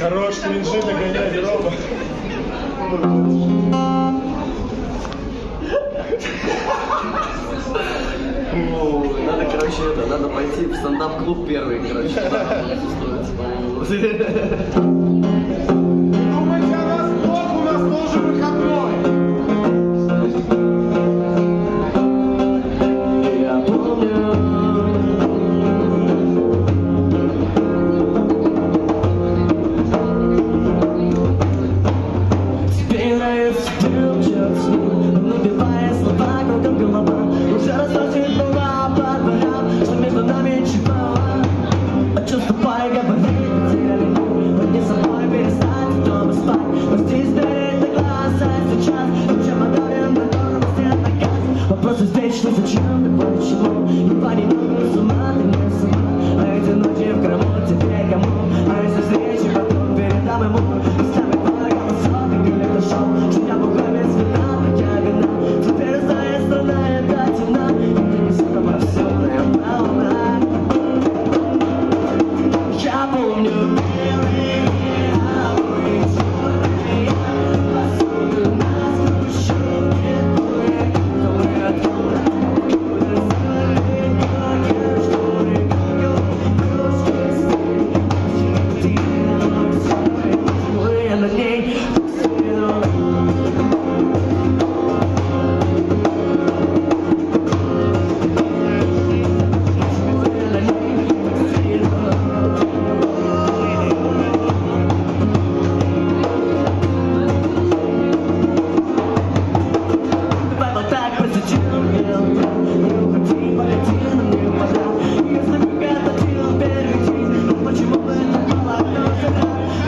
Хорош, кринжи нагоняй, Рома. Надо, короче, это, надо пойти в стендап-клуб первый, короче.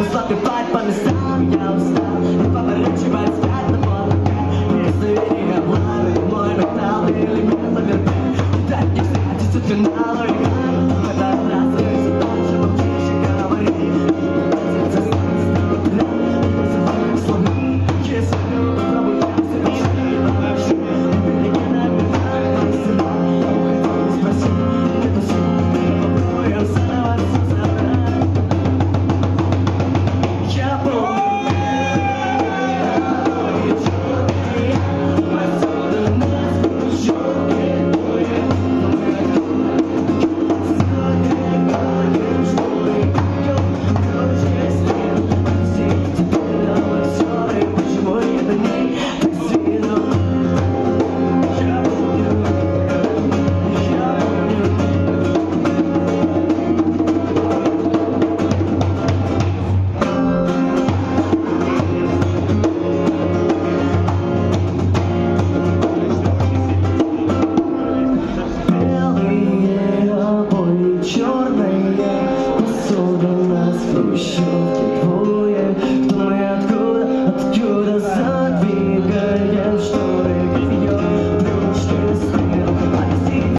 It's like fight.